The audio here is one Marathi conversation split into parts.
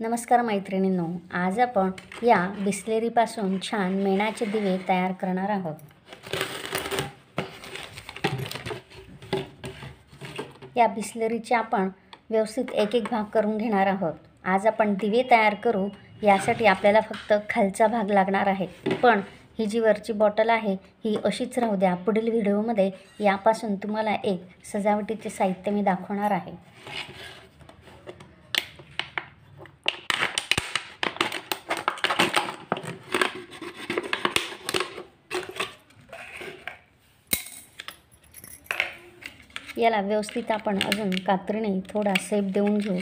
नमस्कार मैत्रिणींनो आज आपण या बिस्लेरीपासून छान मेणाचे दिवे तयार करणार आहोत. या बिस्लेरीचे आपण व्यवस्थित एक एक भाग करून घेणार आहोत. आज आपण दिवे तयार करू यासाठी आपल्याला फक्त खालचा भाग लागणार आहे. पण ही जी वरची बॉटल आहे ही अशीच राहू द्या. पुढील व्हिडिओमध्ये यापासून तुम्हाला एक सजावटीचे साहित्य मी दाखवणार आहे. याला व्यवस्थित आपण अजून कात्रीने थोडा सेप देऊन घेऊ.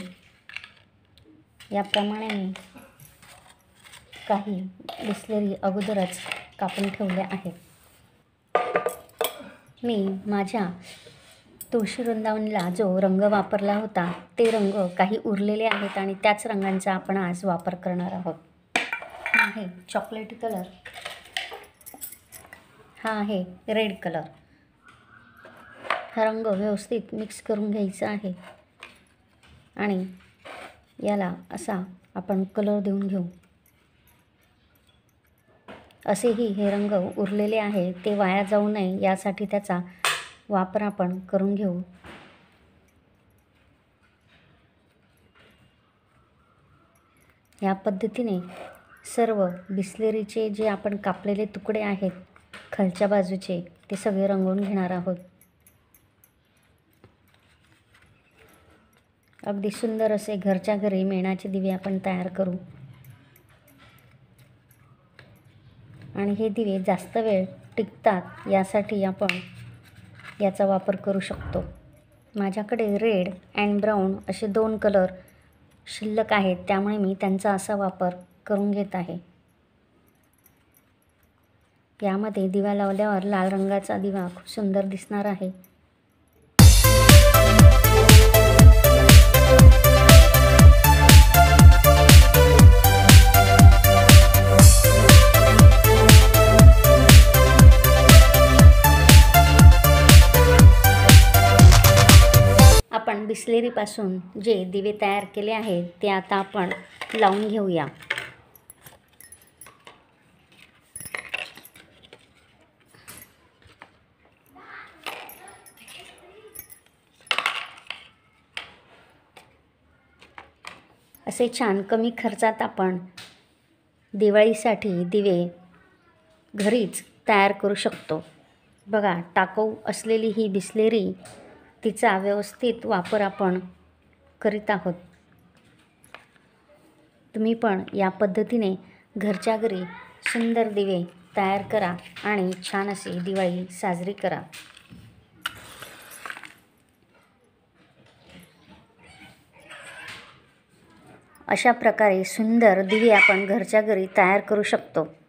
याप्रमाणे मी काही बिसलेरी अगोदरच कापून ठेवल्या आहेत. मी माझ्या तुळशी वृंदावनला जो रंग वापरला होता ते रंग काही उरलेले आहेत आणि त्याच रंगांचा आपण आज वापर करणार आहोत. हा आहे चॉकलेटी कलर हा आहे रेड कलर हा रंग व्यवस्थित मिक्स करून घ्यायचा आहे. आणि याला असा आपण कलर देऊन घेऊ. असेही हे रंग उरलेले आहे ते वाया जाऊ नये यासाठी त्याचा वापर आपण करून घेऊ. या पद्धतीने सर्व बिस्लेरीचे जे आपण कापलेले तुकडे आहेत खालच्या बाजूचे ते सगळे रंगवून घेणार आहोत. अगदी सुंदर असे घरच्या घरी मेणाचे दिवे आपण तयार करू. आणि हे दिवे जास्त वेळ टिकतात यासाठी आपण याचा वापर करू शकतो. माझ्याकडे रेड अँड ब्राऊन असे दोन कलर शिल्लक आहेत त्यामुळे मी त्यांचा असा वापर करून घेत आहे. यामध्ये दिवा लावल्यावर लाल रंगाचा दिवा खूप सुंदर दिसणार आहे. आपण बिस्लेरीपासून जे दिवे तयार केले आहेत ते आता आपण लावून घेऊया. असे छान कमी खर्चात आपण दिवाळीसाठी दिवे घरीच तयार करू शकतो. बघा टाकाऊ असलेली ही बिस्लेरी तिचा व्यवस्थित वापर आपण करीत आहोत. तुम्ही पण या पद्धतीने घरच्या घरी सुंदर दिवे तयार करा आणि छान अशी दिवाळी साजरी करा. अशा प्रकारे सुंदर दिवे आपण घरच्या घरी तयार करू शकतो.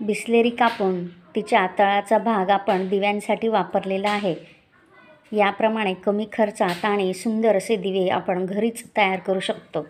बिस्लेरी कापून तिच्या तळाचा भाग आपण दिव्यांसाठी वापरलेला आहे. याप्रमाणे कमी खर्चात आणि सुंदर असे दिवे आपण घरीच तयार करू शकतो.